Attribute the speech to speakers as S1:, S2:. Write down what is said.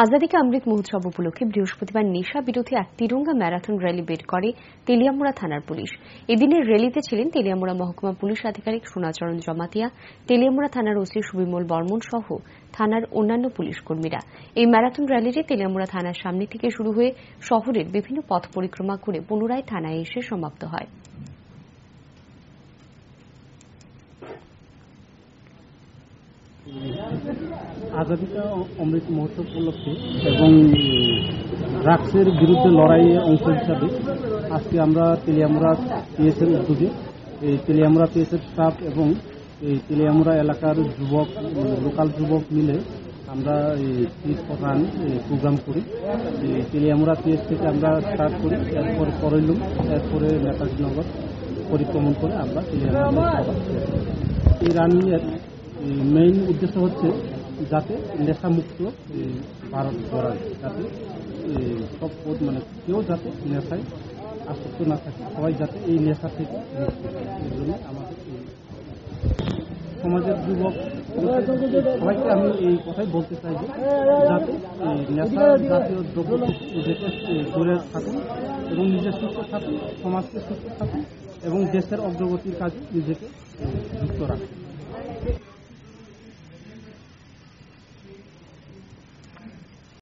S1: আজাদি কা অমৃত মহোৎসব উপলক্ষে বৃহস্পতিবার নেশা বিরোধী এক তিরঙ্গা ম্যারাথন র্যালি বের করে তেলিয়ামুড়া থানার পুলিশ। এদিনের র্যালিতে ছিলেন তেলিয়ামুড়া মহকুমা পুলিশ আধিকারিক সোনাচরণ জমাতিয়া, তেলিয়ামুড়া থানার ওসি সুবিমল বর্মন সহ থানার অন্যান্য পুলিশ কর্মীরা। এই ম্যারাথন র্যালিটি তেলিয়ামুড়া থানার সামনে থেকে শুরু হয়ে শহরের বিভিন্ন পথ পরিক্রমা করে পুনরায় থানায় এসে সমাপ্ত হয়।
S2: আজাদিকা অমৃত মহোৎসব উপলক্ষে এবং ড্রাগসের বিরুদ্ধে লড়াইয়ের অংশ হিসাবে আজকে আমরা তেলিয়ামুড়া পিএসের উদ্যোগে, এই তেলিয়ামুড়া পিএসের স্টাফ এবং এই তেলিয়ামুড়া এলাকার যুবক লোকাল যুবক মিলে আমরা এই পিস প্রধান প্রোগ্রাম করি। এই তেলিয়ামুড়া পিএস থেকে আমরা স্টার্ট করি, এরপর করইলুম, এরপরে নেতাজিনগর পরিক্রমণ করে আমরা তেলিয়ামুড়া এই রানিংয়ের মেইন উদ্দেশ্য হচ্ছে যাতে নেশামুক্ত ভারত গড়া যায়। যাতে সব পদ- মানে কেউ যাতে নেশায় আসক্ত না থাকে, সবাই যাতে এই নেশা থেকে মুক্ত এই জন্য আমাদের সমাজের যুবক, সবাইকে আমি এই কথাই বলতে চাই যে, যাতে এই নেশা জাতীয় দ্রব্য দূরে থাকুন এবং নিজে সুস্থ থাকুন সমাজকে সুস্থ থাকুন এবং দেশের অগ্রগতির কাজে নিজেকে যুক্ত রাখুন